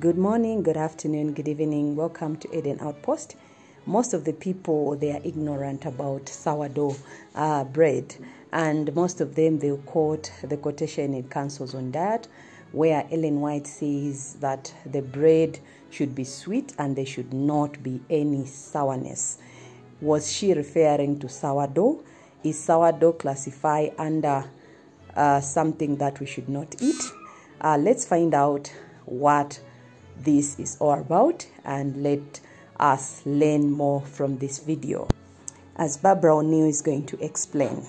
Good morning, good afternoon, good evening. Welcome to Eden Outpost. Most of the people they are ignorant about sourdough uh, bread, and most of them they quote the quotation in Counsels on Diet, where Ellen White says that the bread should be sweet and there should not be any sourness. Was she referring to sourdough? Is sourdough classified under uh, something that we should not eat? Uh, let's find out what this is all about and let us learn more from this video as Barbara O'Neill is going to explain.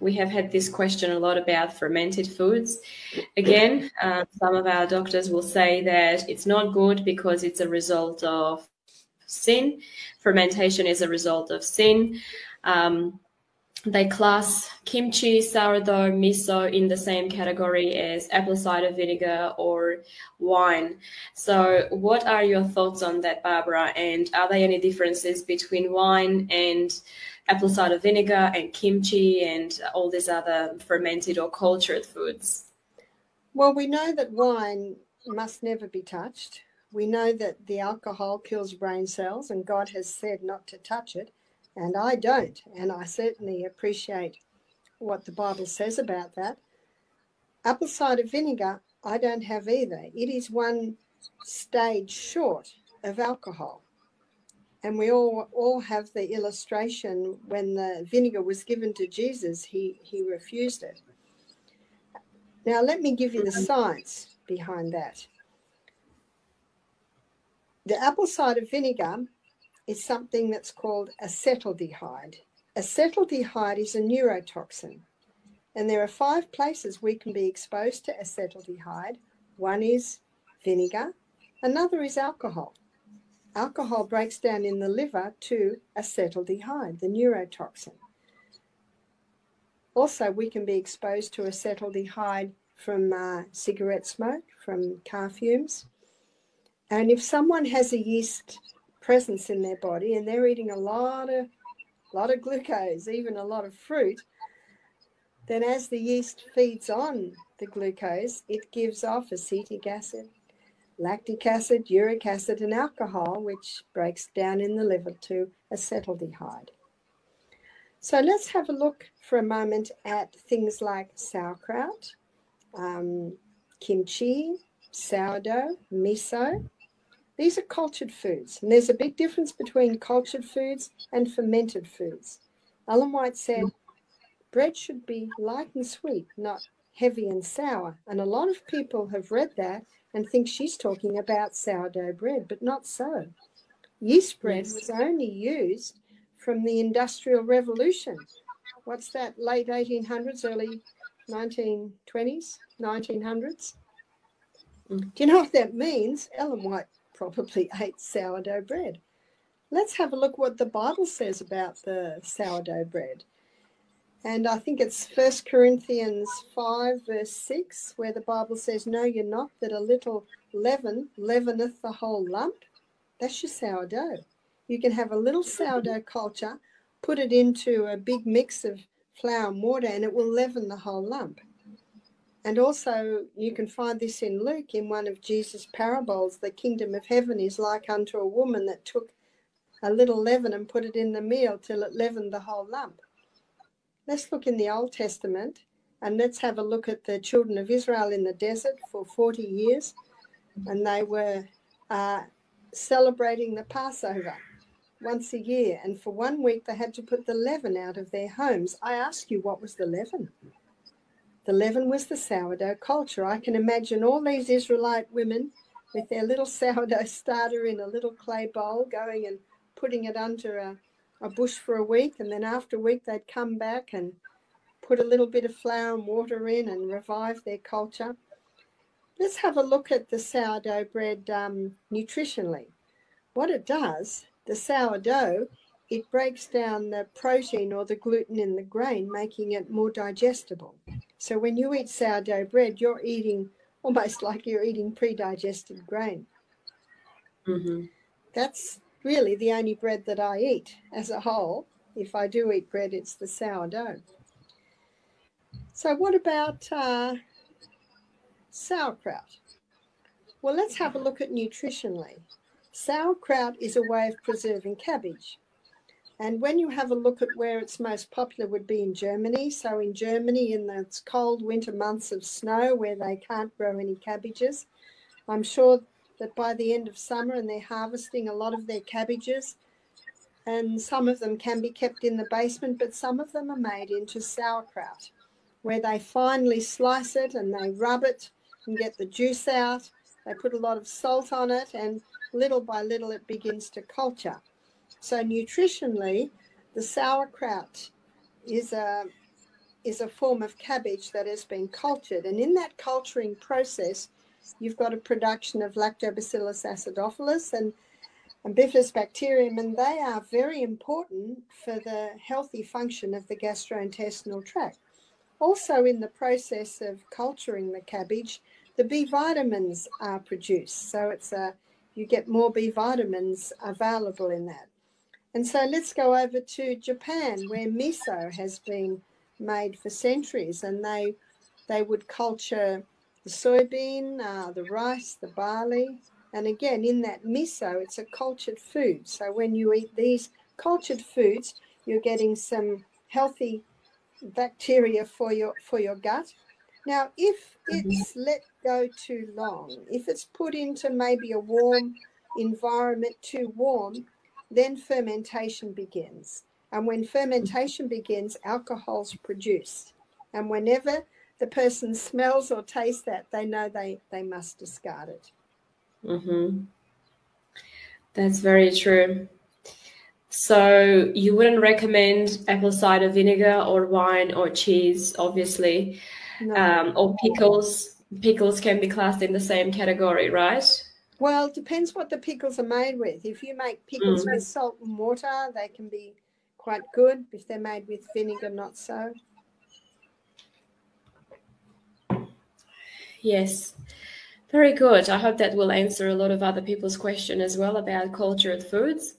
We have had this question a lot about fermented foods. Again, um, some of our doctors will say that it's not good because it's a result of sin. Fermentation is a result of sin. Um, they class kimchi, sourdough, miso in the same category as apple cider vinegar or wine. So, what are your thoughts on that, Barbara? And are there any differences between wine and apple cider vinegar and kimchi and all these other fermented or cultured foods? Well, we know that wine must never be touched. We know that the alcohol kills brain cells, and God has said not to touch it and I don't. And I certainly appreciate what the Bible says about that. Apple cider vinegar, I don't have either. It is one stage short of alcohol. And we all all have the illustration when the vinegar was given to Jesus, he, he refused it. Now, let me give you the science behind that. The apple cider vinegar is something that's called acetaldehyde. Acetaldehyde is a neurotoxin, and there are five places we can be exposed to acetaldehyde. One is vinegar, another is alcohol. Alcohol breaks down in the liver to acetaldehyde, the neurotoxin. Also, we can be exposed to acetaldehyde from uh, cigarette smoke, from car fumes. And if someone has a yeast presence in their body and they're eating a lot of lot of glucose, even a lot of fruit, then as the yeast feeds on the glucose, it gives off acetic acid, lactic acid, uric acid, and alcohol, which breaks down in the liver to acetaldehyde. So let's have a look for a moment at things like sauerkraut, um, kimchi, sourdough, miso, these are cultured foods, and there's a big difference between cultured foods and fermented foods. Ellen White said bread should be light and sweet, not heavy and sour. And a lot of people have read that and think she's talking about sourdough bread, but not so. Yeast bread was only used from the Industrial Revolution. What's that, late 1800s, early 1920s, 1900s? Mm. Do you know what that means? Ellen White probably ate sourdough bread. Let's have a look what the Bible says about the sourdough bread. And I think it's 1 Corinthians 5, verse 6, where the Bible says, No, you're not that a little leaven leaveneth the whole lump? That's your sourdough. You can have a little sourdough culture, put it into a big mix of flour and water, and it will leaven the whole lump. And also, you can find this in Luke in one of Jesus' parables. The kingdom of heaven is like unto a woman that took a little leaven and put it in the meal till it leavened the whole lump. Let's look in the Old Testament and let's have a look at the children of Israel in the desert for 40 years. And they were uh, celebrating the Passover once a year. And for one week, they had to put the leaven out of their homes. I ask you, what was the leaven? The leaven was the sourdough culture. I can imagine all these Israelite women with their little sourdough starter in a little clay bowl going and putting it under a, a bush for a week. And then after a week, they'd come back and put a little bit of flour and water in and revive their culture. Let's have a look at the sourdough bread um, nutritionally. What it does, the sourdough, it breaks down the protein or the gluten in the grain, making it more digestible. So when you eat sourdough bread, you're eating almost like you're eating pre-digested grain. Mm-hmm. That's really the only bread that I eat as a whole. If I do eat bread, it's the sourdough. So what about uh, sauerkraut? Well, let's have a look at nutritionally. Sauerkraut is a way of preserving cabbage. And when you have a look at where it's most popular would be in Germany. So in Germany, in the cold winter months of snow where they can't grow any cabbages, I'm sure that by the end of summer and they're harvesting a lot of their cabbages, and some of them can be kept in the basement, but some of them are made into sauerkraut, where they finely slice it and they rub it and get the juice out. They put a lot of salt on it, and little by little it begins to culture. So nutritionally, the sauerkraut is a is a form of cabbage that has been cultured, and in that culturing process, you've got a production of Lactobacillus acidophilus and, and Bifidobacterium, and they are very important for the healthy function of the gastrointestinal tract. Also, in the process of culturing the cabbage, the B vitamins are produced, so it's a you get more B vitamins available in that. And so let's go over to Japan, where miso has been made for centuries, and they they would culture the soybean, uh, the rice, the barley, and again in that miso, it's a cultured food. So when you eat these cultured foods, you're getting some healthy bacteria for your for your gut. Now, if it's let go too long, if it's put into maybe a warm environment too warm, then fermentation begins. And when fermentation begins, alcohol's produced. And whenever the person smells or tastes that, they know they, they must discard it. Mm-hmm. That's very true. So you wouldn't recommend apple cider vinegar or wine or cheese, obviously, no. um, or pickles. Pickles can be classed in the same category, right? Well, it depends what the pickles are made with. If you make pickles mm. with salt and water, they can be quite good. If they're made with vinegar, not so. Yes, very good. I hope that will answer a lot of other people's question as well about cultured foods.